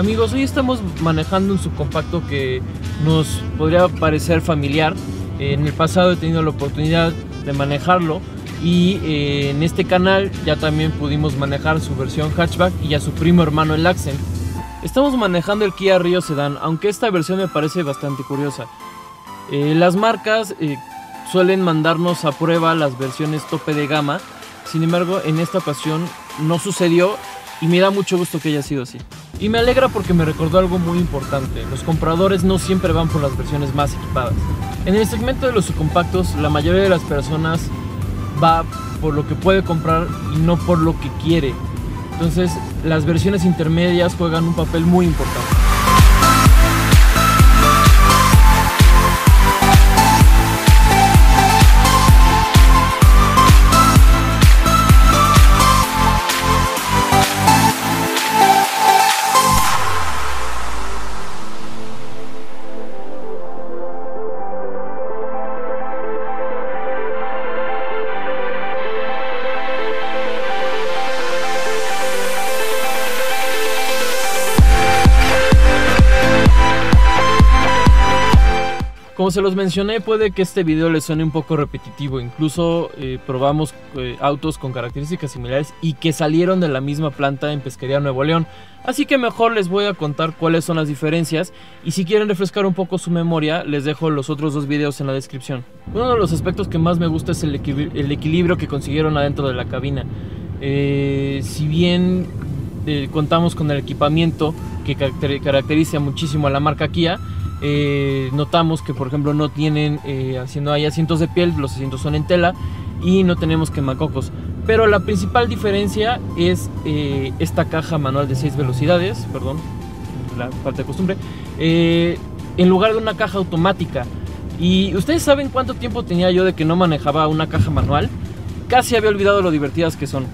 Amigos, hoy estamos manejando un subcompacto que nos podría parecer familiar. En el pasado he tenido la oportunidad de manejarlo y eh, en este canal ya también pudimos manejar su versión hatchback y a su primo hermano el Accent. Estamos manejando el Kia Rio Sedan, aunque esta versión me parece bastante curiosa. Eh, las marcas eh, suelen mandarnos a prueba las versiones tope de gama, sin embargo en esta ocasión no sucedió y me da mucho gusto que haya sido así. Y me alegra porque me recordó algo muy importante, los compradores no siempre van por las versiones más equipadas. En el segmento de los subcompactos, la mayoría de las personas va por lo que puede comprar y no por lo que quiere. Entonces, las versiones intermedias juegan un papel muy importante. Como se los mencioné, puede que este video les suene un poco repetitivo. Incluso eh, probamos eh, autos con características similares y que salieron de la misma planta en Pesquería Nuevo León. Así que mejor les voy a contar cuáles son las diferencias y si quieren refrescar un poco su memoria, les dejo los otros dos videos en la descripción. Uno de los aspectos que más me gusta es el, equilibrio que consiguieron adentro de la cabina. Eh, si bien contamos con el equipamiento que caracteriza muchísimo a la marca Kia, eh, notamos que por ejemplo no tienen eh, haciendo hay asientos de piel, los asientos son en tela y no tenemos quemacocos. Pero la principal diferencia es eh, esta caja manual de 6 velocidades, perdón, la falta de costumbre, en lugar de una caja automática. Y ustedes saben cuánto tiempo tenía yo de que no manejaba una caja manual. Casi había olvidado lo divertidas que son.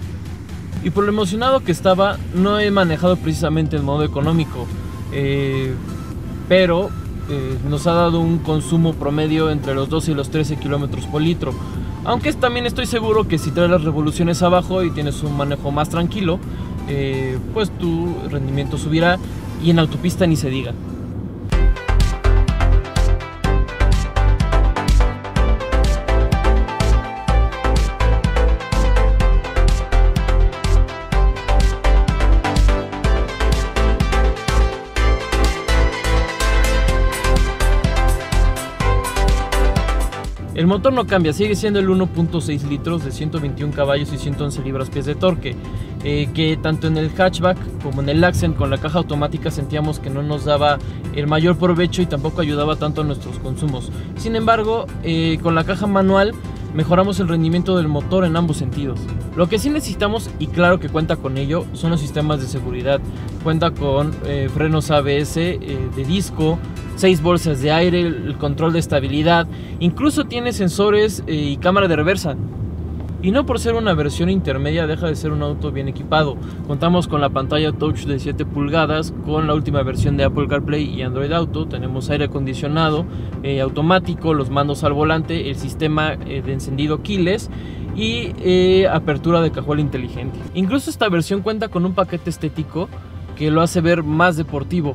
Y por lo emocionado que estaba, no he manejado precisamente en modo económico. pero eh, nos ha dado un consumo promedio entre los 12 y los 13 kilómetros por litro. Aunque también estoy seguro que si traes las revoluciones abajo y tienes un manejo más tranquilo, eh, pues tu rendimiento subirá y en autopista ni se diga. El motor no cambia, sigue siendo el 1.6 litros de 121 caballos y 111 libras-pies de torque, eh, que tanto en el hatchback como en el Accent con la caja automática sentíamos que no nos daba el mayor provecho y tampoco ayudaba tanto a nuestros consumos. Sin embargo, eh, con la caja manual mejoramos el rendimiento del motor en ambos sentidos. Lo que sí necesitamos, y claro que cuenta con ello, son los sistemas de seguridad. Cuenta con eh, frenos ABS de disco, 6 bolsas de aire, el control de estabilidad, incluso tiene sensores eh, y cámara de reversa. Y no por ser una versión intermedia deja de ser un auto bien equipado. Contamos con la pantalla touch de 7 pulgadas, con la última versión de Apple CarPlay y Android Auto. Tenemos aire acondicionado eh, automático, los mandos al volante, el sistema eh, de encendido keyless y apertura de cajuela inteligente. Incluso esta versión cuenta con un paquete estético que lo hace ver más deportivo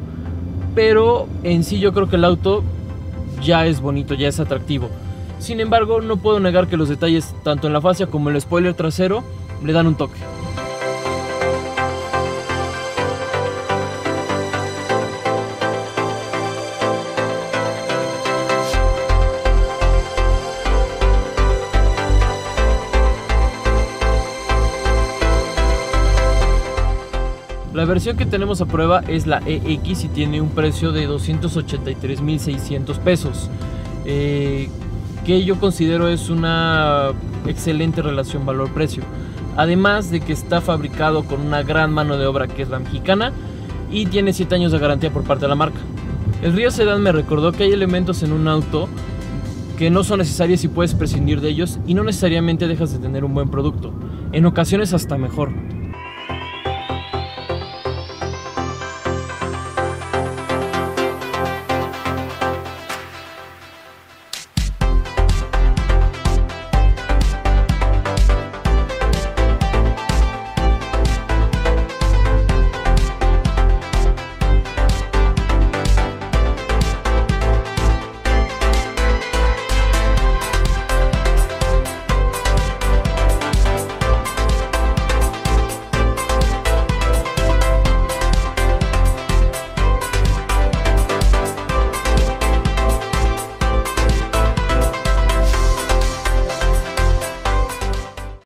pero en sí yo creo que el auto ya es bonito, ya es atractivo. Sin embargo, no puedo negar que los detalles, tanto en la fascia como en el spoiler trasero, le dan un toque. La versión que tenemos a prueba es la EX y tiene un precio de 283.600 pesos, eh, que yo considero es una excelente relación valor-precio. Además de que está fabricado con una gran mano de obra que es la mexicana y tiene 7 años de garantía por parte de la marca. El Río Sedan me recordó que hay elementos en un auto que no son necesarios y puedes prescindir de ellos y no necesariamente dejas de tener un buen producto, en ocasiones hasta mejor.